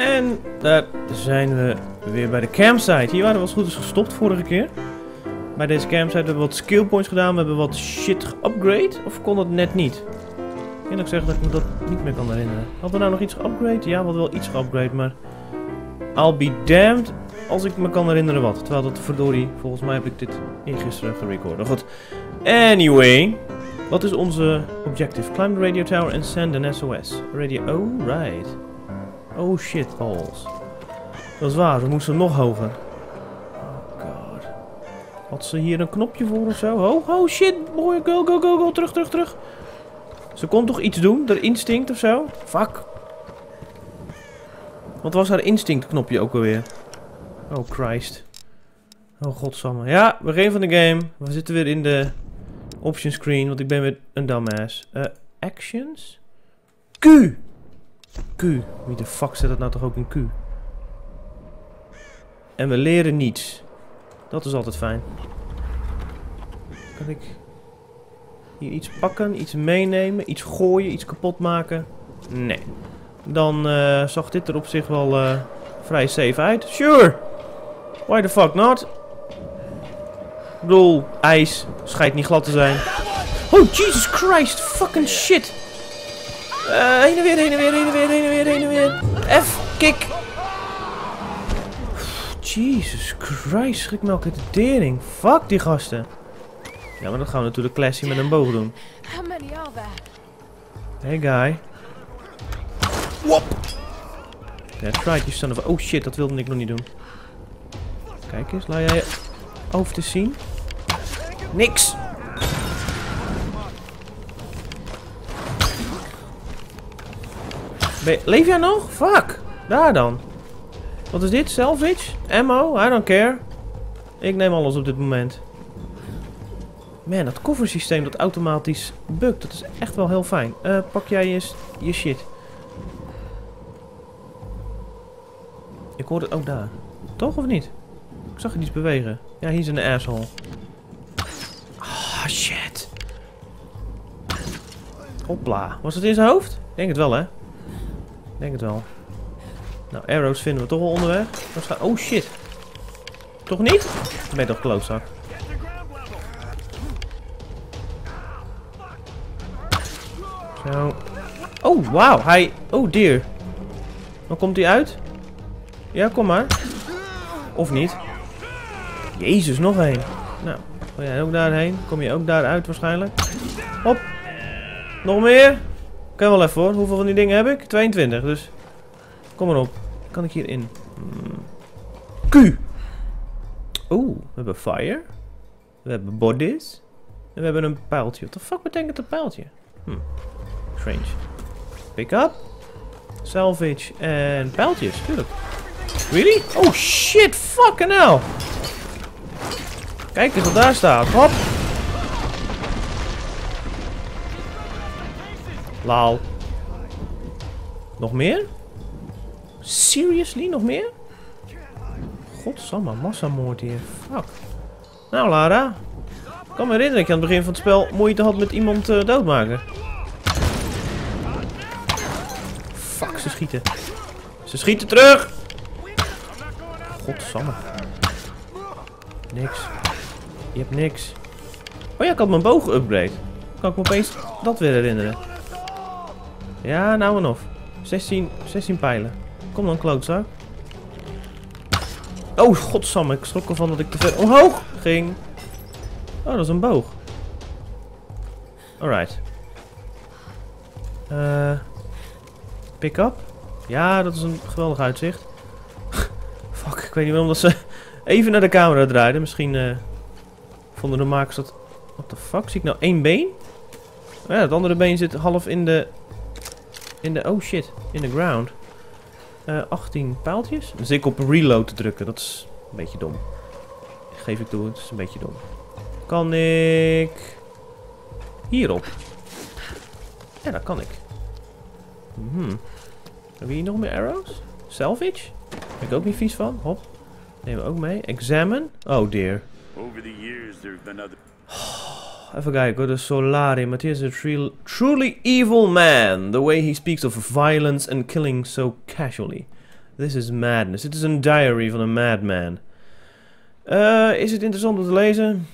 En daar zijn we weer bij de campsite. Hier waren we als goed is gestopt vorige keer. Bij deze campsite hebben we wat skill points gedaan. We hebben wat shit geupgrade. Of kon dat net niet? Ik kan ook zeggen dat ik me dat niet meer kan herinneren. Hadden we nou nog iets geupgrade? Ja, we hadden wel iets geupgrade, maar... I'll be damned als ik me kan herinneren wat. Terwijl dat verdorie, volgens mij heb ik dit eergisteren gerecorden. Goed. Anyway. Wat is onze objective? Climb the radio tower and send an SOS. Radio... Oh, right. Oh shit, balls. Dat is waar, we moesten nog hoger. Oh god. Had ze hier een knopje voor of zo? Oh, oh shit, boy, go, go, go, go, terug, terug, terug. Ze kon toch iets doen? Haar instinct of zo? Fuck. Wat was haar instinct knopje ook alweer? Oh Christ. Oh godsamme. Ja, begin van de game. We zitten weer in de option screen, want ik ben weer een dumbass. Eh, actions? Q! Q. Wie de fuck zet dat nou toch ook in Q? En we leren niets. Dat is altijd fijn. Kan ik hier iets pakken, iets meenemen, iets gooien, iets kapot maken? Nee. Dan eh, zag dit er op zich wel eh, vrij safe uit. Sure! Why the fuck not? Ik bedoel, ijs schijnt niet glad te zijn. Oh, Jesus Christ, fucking shit! Uh, heen en weer, heen en weer, heen en weer, heen en weer, heen en weer. F, kick. Jesus Christ, schrik me ook de. Fuck die gasten. Ja, maar dat gaan we natuurlijk classy met een boog doen. Hey guy. Wop. That's right, you son of a... Oh shit, dat wilde ik nog niet doen. Kijk eens, laat jij je over te zien. Niks. Je- leef jij nog? Fuck. Daar dan. Wat is dit? Salvage? Ammo? I don't care. Ik neem alles op dit moment. Man, dat koffersysteem dat automatisch bukt, dat is echt wel heel fijn. Eh, pak jij je, s- je shit. Ik hoor het ook daar. Toch of niet? Ik zag er iets bewegen. Ja, hier is een asshole. Ah, shit. Hopla. Was het in zijn hoofd? Ik denk het wel, hè? Ik denk het wel. Nou, arrows vinden we toch wel onderweg. Oh, shit. Toch niet? Dan ben toch klootzak. Zo. Oh, wauw. Hij... Oh, dear. Dan komt hij uit. Ja, kom maar. Of niet. Jezus, nog één. Nou, ga jij ook daarheen? Kom je ook daaruit waarschijnlijk? Hop. Nog meer? Kan wel even hoor. Hoeveel van die dingen heb ik? 22, dus... Kom maar op. Kan ik hierin? Hmm. Q. Oeh, we hebben fire. We hebben bodies. En we hebben een pijltje. Wat de fuck betekent een pijltje? Hm. Strange. Pick up. Salvage. En pijltjes, tuurlijk. Really? Oh shit, fucking hell. Kijk eens wat daar staat. Hop. Nog meer? Seriously? Nog meer? Godsamme, massamoord hier. Fuck. Nou, Lara. Ik kan me herinneren dat je aan het begin van het spel moeite had met iemand eh, doodmaken. Fuck, ze schieten. Ze schieten terug! Godsamme. Niks. Je hebt niks. Oh ja, ik had mijn boog geüpgrade. Kan ik me opeens dat weer herinneren. Ja, nou en of. 16, 16 pijlen. Kom dan, klootzak. Oh, godsamme. Ik schrok ervan dat ik te ver omhoog ging. Oh, dat is een boog. Alright. Eh... pick up. Ja, dat is een geweldig uitzicht. Fuck, ik weet niet waarom dat ze even naar de camera draaiden. Misschien eh, vonden de makers dat... What the fuck? Zie ik nou één been? Ja, het andere been zit half in de... In de... Oh shit. In de ground. Eh 18 paaltjes. Zit ik op reload te drukken. Dat is een beetje dom. Geef ik toe, het is een beetje dom. Kan ik... Hierop? Ja, dat kan ik. Mhm. Hebben we hier nog meer arrows? Salvage? Ben ik ook niet vies van. Hop. Nemen we ook mee. Examine. Oh dear. Over the years, there's been other. Even kijken hoor. De Solarium. It is a tru- truly evil man. The way he speaks of violence and killing so casually. This is madness. It is een diary van een madman. Eh, is het interessant om te lezen?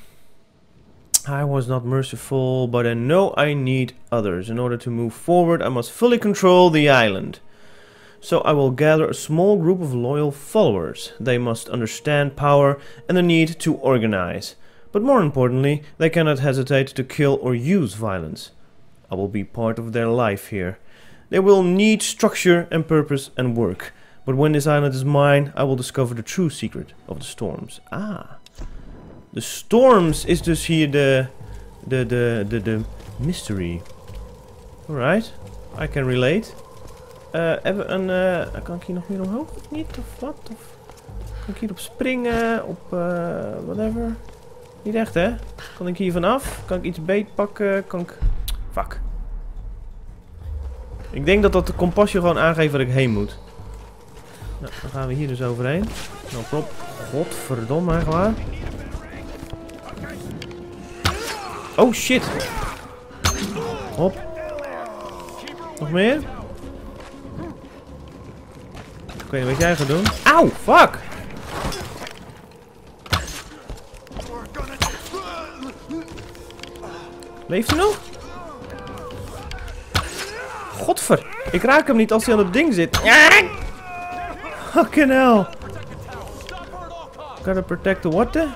I was not merciful, but I know I need others. In order to move forward, I must fully control the island. So I will gather a small group of loyal followers. They must understand power and the need to organize. But more importantly, they cannot hesitate to kill or use violence. I will be part of their life here. They will need structure and purpose and work. But when this island is mine, I will discover the true secret of the storms. Ah. De storms is dus hier de, de, de, de, de mystery. Alright. I can relate. Eh, hebben een... eh, kan ik hier nog meer omhoog niet? Of wat? Of kan ik hier op springen? Op eh, whatever? Niet echt hè? Kan ik hier vanaf? Kan ik iets beet pakken? Kan ik... Fuck. Ik denk dat dat de kompasje gewoon aangeeft waar ik heen moet. Nou, dan gaan we hier dus overheen. Nou, prop. Godverdomme, echt waar. Oh shit. Hop. Nog meer? Weet niet wat jij gaat doen. Auw, fuck. Leeft hij nog? Godver. Ik raak hem niet als hij aan het ding zit. Fucking hell. Gotta protect the water.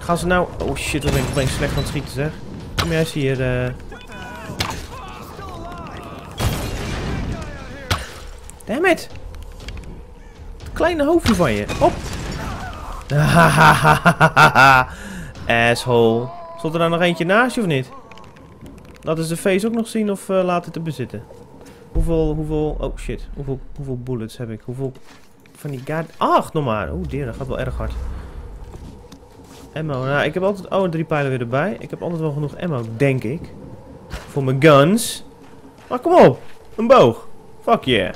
Gaan ze nou... Oh shit, wat ben ik, ben slecht aan het schieten zeg. Kom jij hier... eh. Damn it. Kleine hoofdje van je. Op. Asshole. Stond er nou nog eentje naast je of niet? Laten ze de face ook nog zien of eh, laten te bezitten? Hoeveel, hoeveel... Oh shit. Hoeveel, hoeveel bullets heb ik? Hoeveel van die guard... Ach, nog maar. Oeh, dear, dat gaat wel erg hard. Ammo. Nou, ik heb altijd... Oh, drie pijlen weer erbij. Ik heb altijd wel genoeg ammo, denk ik. Voor mijn guns. Maar kom op. Een boog. Fuck yeah.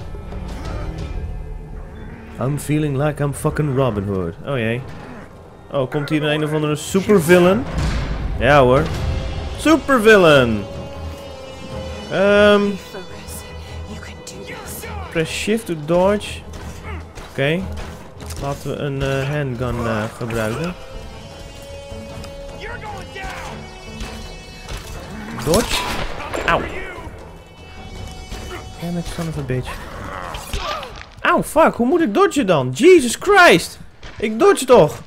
I'm feeling like I'm fucking Robin Hood. Oh jee. Oh, komt hier een, een of andere supervillain? Ja hoor. Supervillain! This. Press shift to dodge. Oké. Laten we een eh, handgun eh, gebruiken. Dodge. Auw. Damn it, son of a bitch. Auw, fuck. Hoe moet ik dodgen dan? Jesus Christ. Ik dodge toch.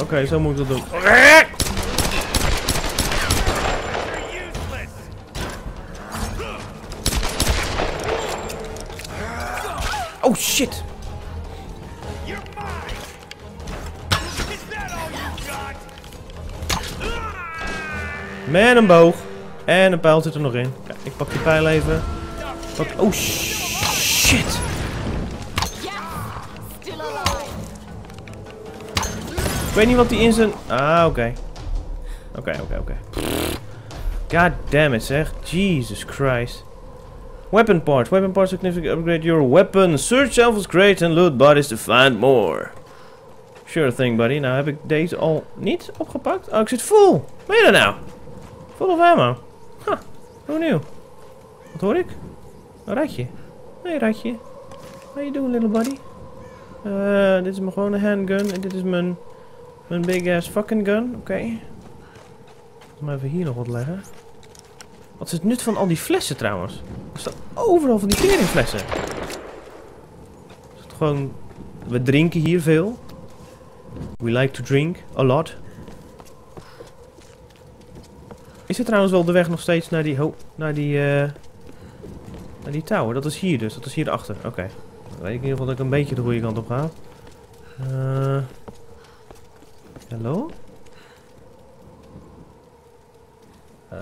Oké, zo moet ik dat doen. Oh shit. Met een boog. En een pijl zit er nog in. Kijk, ik pak die pijl even. Oh shit. Ik weet niet wat die in zijn... Ah, oké. Oké, oké, oké. God damn it, zeg. Jesus Christ. Weapon parts. Weapon parts significantly upgrade your weapon. Search shelves great and loot bodies to find more. Sure thing, buddy. Nou heb ik deze al niet opgepakt. Oh, ik zit vol. Ben je er nou? Full of ammo. Ha, hoe nieuw. Wat hoor ik? Ratje. Hey, ratje. How you doing, little buddy? Eh, dit is mijn gewone handgun. En dit is mijn... Mijn big ass fucking gun. Oké. Okay. Maar even hier nog wat leggen. Wat is het nut van al die flessen trouwens? Er staan overal van die teringflessen. Is gewoon... We drinken hier veel. We like to drink a lot. Is het trouwens wel de weg nog steeds naar die... Ho, naar die... eh naar die tower? Dat is hier dus. Dat is hier achter. Oké. Dan weet ik in ieder geval dat ik een beetje de goede kant op ga. Eh... Hallo? Eh...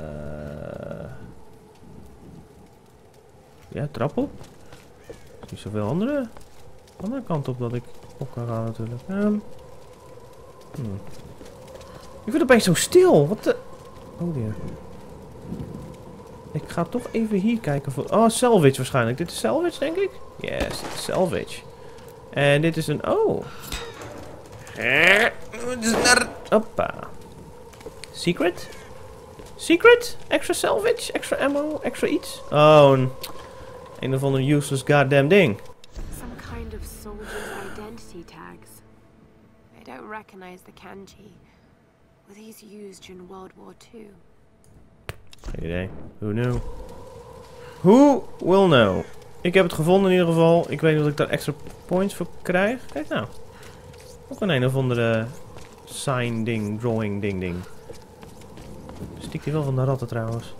Ja, trap op. Niet zoveel andere, andere kant op dat ik op kan gaan natuurlijk. Hmm. Ik vind het opeens zo stil. Wat de... Oh dear. Ik ga toch even hier kijken voor... Oh, salvage waarschijnlijk. Dit is salvage, denk ik? Yes, dit is salvage. En dit is een... Oh. Hoppa. Secret? Secret? Extra salvage? Extra ammo? Extra iets? Oh, een, een of ander useless goddamn ding. Some kind of soldier's identity tags. I don't recognize the kanji. Were these used in World War II? Geen idee. Who knew? Who will know? Ik heb het gevonden in ieder geval. Ik weet niet of ik daar extra points voor krijg. Kijk nou. Ook een een of andere sign ding, drawing ding ding. Stikt hij wel van de ratten trouwens.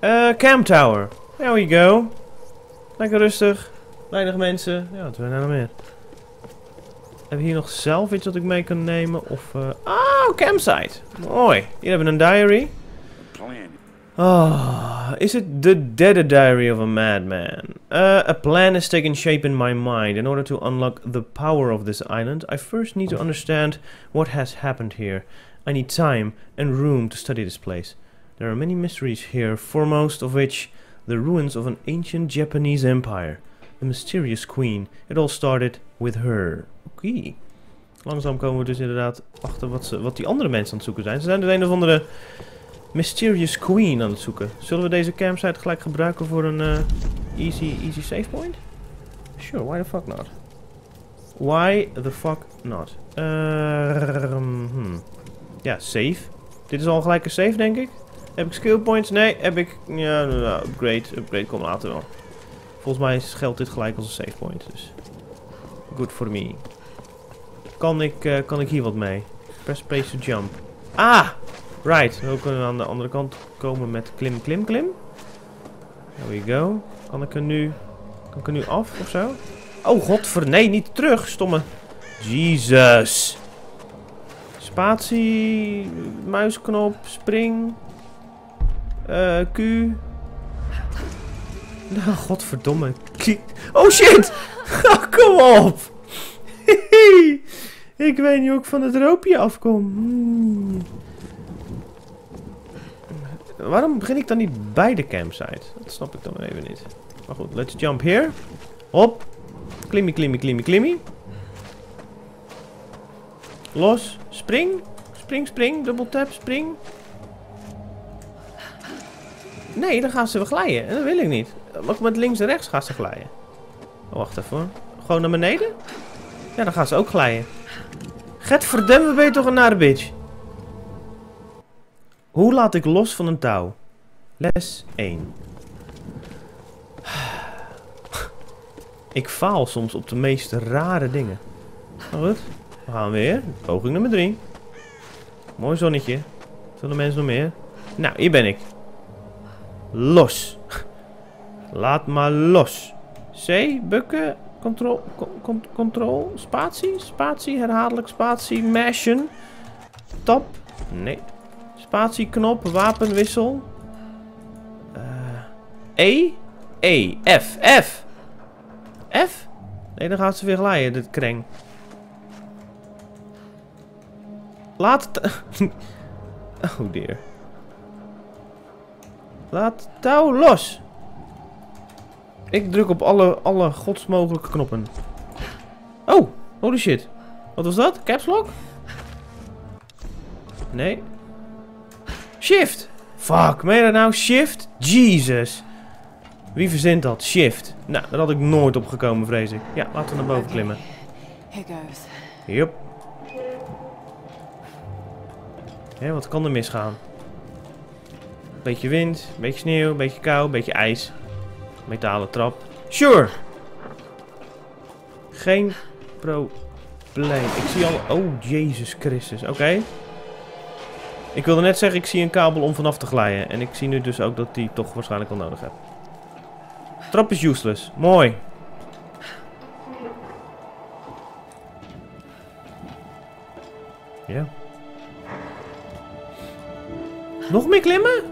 Eh, Camp Tower. There we go. Lekker rustig. Weinig mensen. Ja, wat willen we nou meer? Hebben we hier nog zelf iets dat ik mee kan nemen? Of, eh Oh, campsite. Mooi. Hier hebben we een diary. Ah, is it the dead diary of a madman? Uh, a plan is taking shape in my mind. In order to unlock the power of this island, I first need to understand what has happened here. I need time and room to study this place. There are many mysteries here, foremost of which the ruins of an ancient Japanese empire. The mysterious queen. It all started with her. Oké. Langzaam komen we dus inderdaad achter wat, ze, wat die andere mensen aan het zoeken zijn. Ze zijn dus een of andere Mysterious Queen aan het zoeken. Zullen we deze campsite gelijk gebruiken voor een eh, easy, easy save point? Sure, why the fuck not? Why the fuck not? Hmm. Ja, save. Dit is al gelijk een save, denk ik. Heb ik skill points? Nee, heb ik... Ja, nou, upgrade. Upgrade komt later wel. Volgens mij geldt dit gelijk als een save point, dus... Good for me. Kan ik, eh, kan ik hier wat mee? Press space to jump. Ah! Right, dan kunnen we aan de andere kant komen met klim, klim, klim. There we go. Kan ik er nu, kan ik er nu af of zo? Oh, godver, nee, niet terug, stomme. Jesus. Spatie, muisknop, spring, eh Q. Nou, godverdomme. Oh shit! Oh, kom op! ik weet niet hoe ik van het roopje afkom. Hmm. Waarom begin ik dan niet bij de campsite? Dat snap ik dan even niet. Maar goed, let's jump here. Hop. Klimmy, klimmy, klimmy, klimmy. Los. Spring. Spring, spring. Double tap, spring. Nee, dan gaan ze weer glijden. En dat wil ik niet. Ook met links en rechts gaan ze glijden. Oh, wacht even. Gewoon naar beneden? Ja, dan gaan ze ook glijden. Get verdamme, ben je toch een nare bitch. Hoe laat ik los van een touw? Les 1. Ik faal soms op de meest rare dingen. Maar goed, we gaan weer. Poging nummer 3. Mooi zonnetje. Zullen mensen nog meer? Nou, hier ben ik. Los. Laat maar los. C, bukken, control, con- con- control, spatie, spatie, herhaaldelijk spatie, mashen. Tab, nee. Spatieknop, wapenwissel. Eh, E, E, F, F. F? Nee, dan gaat ze weer glijden, dit kreng. Laat oh dear. Laat touw los. Ik druk op alle, alle godsmogelijke knoppen. Oh, holy shit. Wat was dat? Caps lock? Nee. Shift. Fuck, meen je dat nou? Shift? Jesus. Wie verzint dat? Shift. Nou, daar had ik nooit op gekomen, vrees ik. Ja, laten we naar boven klimmen. Here goes. Yup. Hé, wat kan er misgaan? Beetje wind, beetje sneeuw, beetje kou, beetje ijs. Metalen trap. Sure! Geen probleem. Ik zie al... Oh, Jezus Christus. Oké. Ik wilde net zeggen, ik zie een kabel om vanaf te glijden. En ik zie nu dus ook dat die toch waarschijnlijk wel nodig heb. Trap is useless. Mooi. Ja. Nog meer klimmen?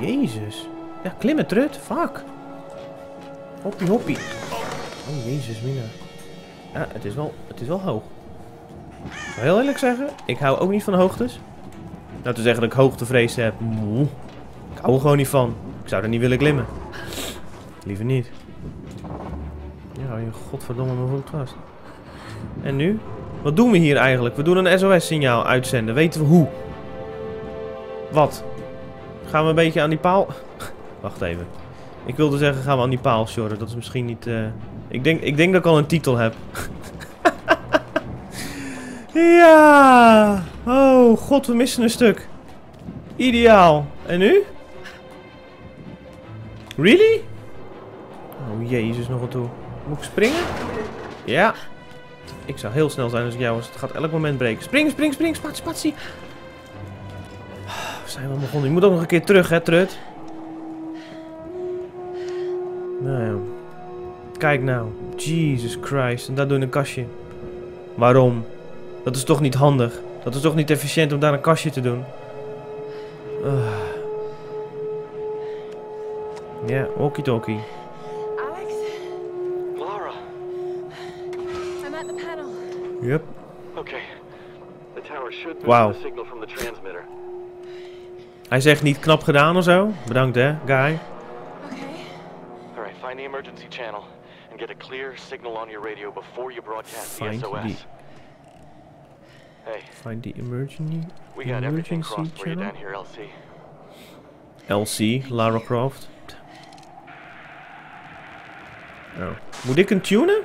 Jezus. Ja, klimmen, trut. Fuck. Hoppie, hoppie. Oh, jezus, mina. Ja, het is wel, het is wel hoog. Ik zal heel eerlijk zeggen, ik hou ook niet van hoogtes. Nou, te zeggen dat ik hoogtevrees heb. moe. Ik hou er gewoon niet van. Ik zou er niet willen klimmen. Liever niet. Ja, hou je godverdomme mijn voet vast. En nu? Wat doen we hier eigenlijk? We doen een SOS-signaal uitzenden. Weten we hoe? Wat? Gaan we een beetje aan die paal... Wacht even. Ik wilde zeggen, gaan we aan die paal sjorren. Dat is misschien niet... eh, Ik, denk, ik denk dat ik al een titel heb. ja! Oh, god, we missen een stuk. Ideaal. En nu? Really? Oh, jezus, nog een toe. Moet ik springen? Ja. Ik zou heel snel zijn als ik jou was. Het gaat elk moment breken. Spring, spring, spring. Spatie, spatie. We zijn wel begonnen. Je moet ook nog een keer terug, hè, Trut. Nou ja. Kijk nou. Jesus Christ. En daar doe je een kastje. Waarom? Dat is toch niet handig? Dat is toch niet efficiënt om daar een kastje te doen? Ah. Ja, walkie-talkie. Alex, Lara. I'm at the panel. Yep. Okay. The tower should Wow. the signal from the transmitter. Hij zegt niet knap gedaan of zo. Bedankt hè, guy. Emergency channel and get a clear signal on your radio before you broadcast the SOS. the- Hey, Find the emergency. we got everything emergency crossed for you channel. down here, LC. LC, Lara Croft. Oh. Moet ik een tunen?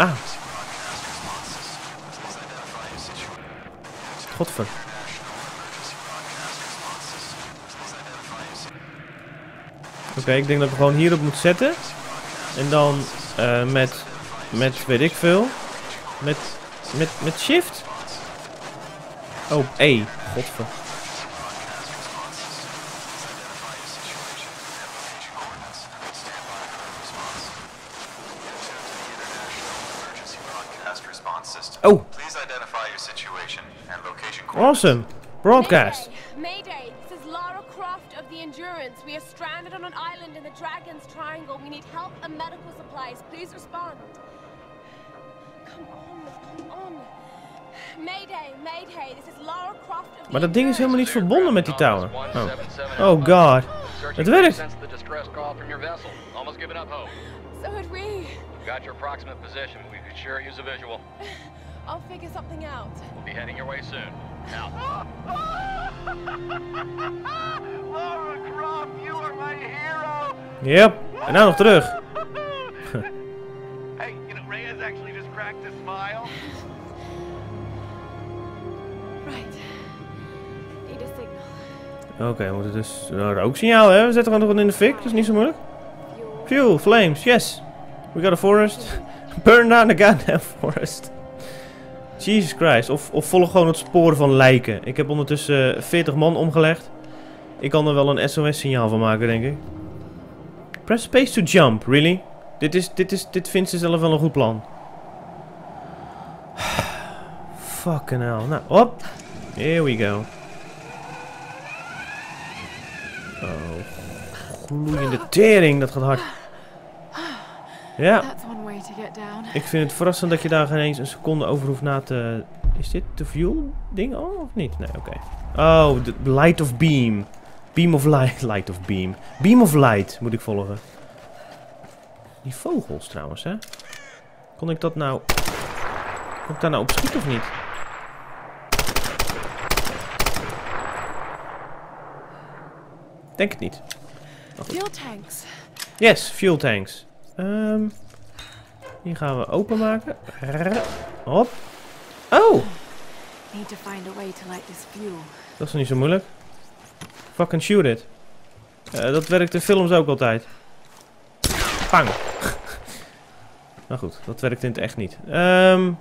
Ah. Godver. Oké, ik denk dat ik gewoon hierop moet zetten. En dan eh, met, met, weet ik veel. Met, met, met shift. Oh, E. Godver. Awesome. Broadcast. Mayday. Mayday. This is Lara Croft of the Endurance. We are stranded on an island in the Dragon's Triangle. We need help and medical supplies. Please respond. Come on, come on. Mayday, Mayday. This is Lara Croft of the Maar dat ding is helemaal niet Endurance. verbonden met die tower. Oh, oh god. Het werkt. the distress call from your vessel. Almost giving up hope. So had we. Got your approximate position. We could sure use a visual. I'll figure something out. We'll be heading your way soon. Now. Lara Croft, you are my hero! Yep. En nou nog terug. Hey, you know, Reyes actually just cracked a smile. Right. Need a signal. Oké, we moeten dus een rooksignaal hè. We zetten gewoon nog wat in de fik. Dat is niet zo moeilijk. Fuel. Fuel, flames, yes. We got a forest. Burn down the goddamn forest. Jesus Christ. Of, of volg gewoon het spoor van lijken. Ik heb ondertussen eh, 40 man omgelegd. Ik kan er wel een SOS-signaal van maken, denk ik. Press space to jump, really? Dit, is, dit, is, dit vindt ze zelf wel een goed plan. Fucking hell. Nou, hop. Here we go. Oh, gloeiende tering. Dat gaat hard. Ja. Ik vind het verrassend dat je daar geen eens een seconde over hoeft na te... Is dit de fuel ding al of niet? Nee, oké. Oh, de light of beam. Beam of light. Light of beam. Beam of light moet ik volgen. Die vogels trouwens, hè? Kon ik dat nou... Kon ik daar nou op schieten of niet? Denk het niet. Fuel tanks. Yes, fuel tanks. Ehm die gaan we openmaken. Hop. Oh, Need to find a way to light this fuel. dat is niet zo moeilijk. Fucking shoot it. Eh, dat werkt in films ook altijd. Pang. nou goed, dat werkt in het echt niet. Ehm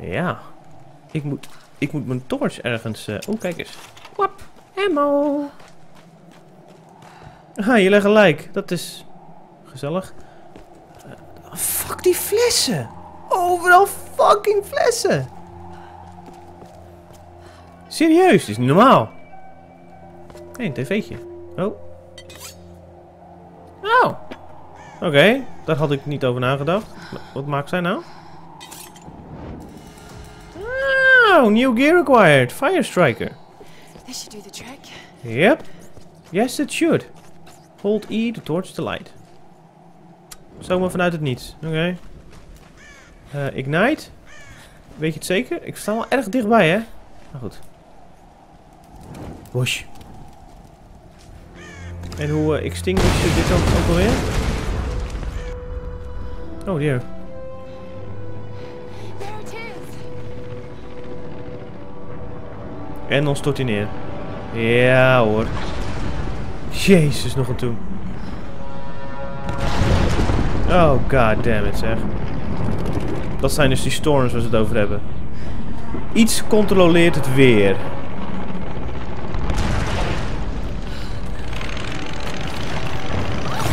ja. Ik moet, ik moet mijn torch ergens... eh oh, kijk eens. Wap. Ammo. Ah, je legt gelijk. Dat is gezellig. Eh, fuck die flessen. Overal fucking flessen. Serieus, dit is niet normaal. Hé, een tv'tje. Oh. Oh. Oké. Daar had ik niet over nagedacht. Wat maakt zij nou? Oh, new gear acquired. Fire Striker. This should do the trick. Yep. Yes, it should. Hold E to torch the light. Zomaar vanuit het niets. Oké. Eh, ignite. Weet je het zeker? Ik sta wel erg dichtbij, hè? Maar goed. Whoosh. En hoe uh, extinguish je dit ook, ook alweer? Oh dear. En dan stort hij neer. Ja hoor. Jezus, nog een toe. Oh god damn it zeg. Dat zijn dus die storms waar ze het over hebben. Iets controleert het weer.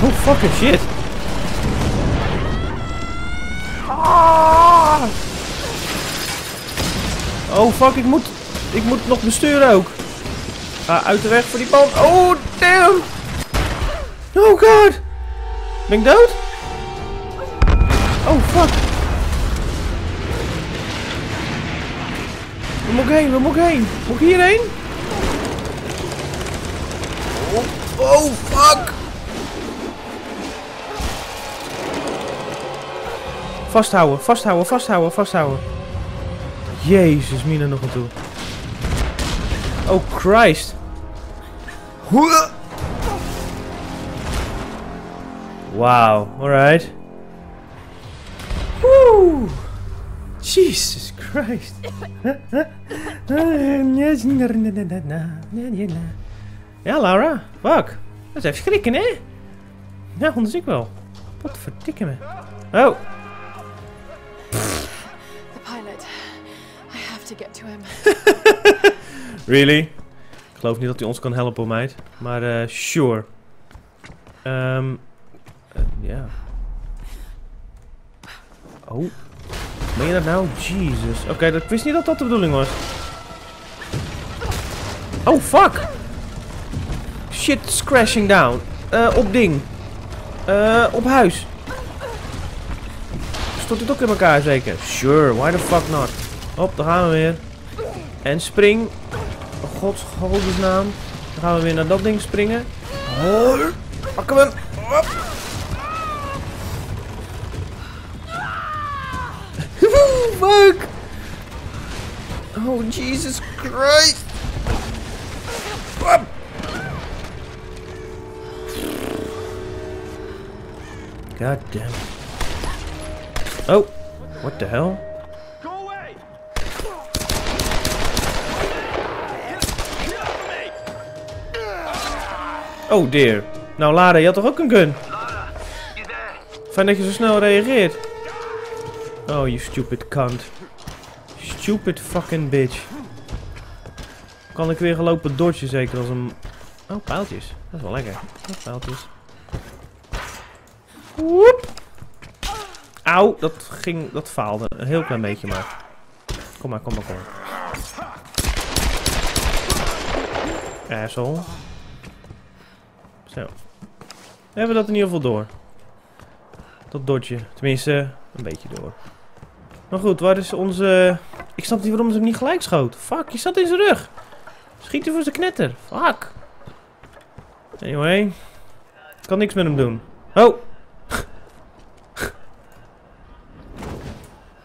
Oh fucking shit. Ah! Oh fuck, ik moet, ik moet nog besturen ook. Ga uit de weg voor die band. Oh damn. Oh god. Ben ik dood? Oh fuck. Waar moet ik heen? Waar moet ik heen? Moet ik hierheen? Oh, oh fuck. Vasthouden, vasthouden, vasthouden, vasthouden. Jezus, Mina nog een toe. Oh Christ. Wow, alright. Jesus Christ. Ja, Laura. Fuck. Dat is even schrikken, hè? Ja, anders ik wel. Wat verdikke me. Oh. The pilot. I have to get to him. Really? Ik geloof niet dat hij ons kan helpen, meid. Maar, eh, sure. Ehm. eh, Ja. oh. Ben je dat nou? Jesus. Oké, dat- ik wist niet dat dat de bedoeling was. Oh, fuck! Shit crashing down. Eh, op ding. Eh, op huis. Stort dit ook in elkaar zeker? Sure, why the fuck not? Hop, daar gaan we weer. En spring. Gods naam. Dan gaan we weer naar dat ding springen. Oh, pakken we hem. Oh, Jesus Christ. God damn it. Oh, what the hell? Oh dear. Nou Lara, je had toch ook een gun? Fijn dat je zo snel reageert. Oh, you stupid cunt. Stupid fucking bitch. Kan ik weer gelopen dodgen zeker als een... Oh, pijltjes. Dat is wel lekker. Oh, pijltjes. Woep. Auw, dat ging... Dat faalde. Een heel klein beetje maar. Kom maar, kom maar, kom maar. Asshole. Zo. Hebben we dat in ieder geval door. Dat dodge. Tenminste, een beetje door. Maar goed, waar is onze... Ik snap niet waarom ze hem niet gelijk schoot. Fuck, je zat in zijn rug. Schiet hij voor zijn knetter. Fuck. Anyway. Ik kan niks met hem doen. Oh.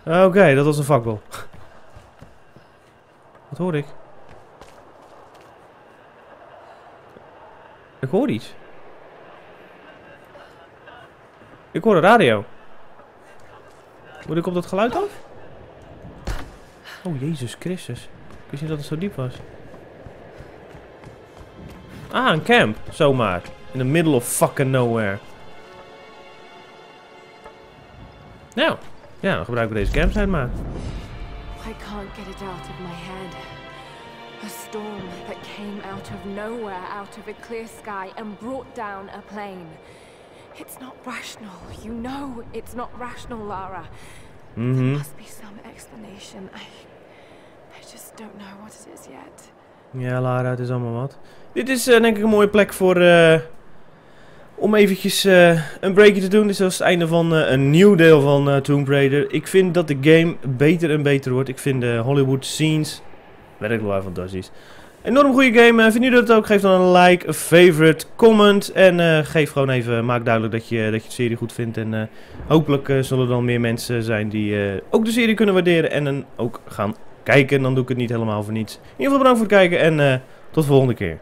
Oké, dat was een fakkel. Wat hoor ik? Ik hoor iets. Ik hoor een radio. Moet ik op dat geluid af? Oh, Jezus Christus. Ik wist niet dat het zo diep was. Ah, een camp. Zomaar. In the middle of fucking nowhere. Nou. Ja, dan gebruiken we deze campsite maar. I can't get it out of my head. A storm that came out of nowhere, out of a clear sky, and brought down a plane. It's not rational. You know it's not rational, Lara. There Mhm. must be some explanation. I, don't know what it is yet. Ja, Lara, het is allemaal wat. Dit is eh, denk ik een mooie plek voor eh, om eventjes eh, een breakje te doen. Dit was het einde van een nieuw deel van Tomb Raider. Ik vind dat de game beter en beter wordt. Ik vind de Hollywood scenes werkelijk fantastisch. Enorm goede game. Vind je dat ook? Geef dan een like, een favorite, comment. En geef gewoon even, maak duidelijk dat je, dat je de serie goed vindt. En hopelijk zullen er dan meer mensen zijn die ook de serie kunnen waarderen. En dan ook gaan kijken. Dan doe ik het niet helemaal voor niets. In ieder geval bedankt voor het kijken en eh, tot de volgende keer.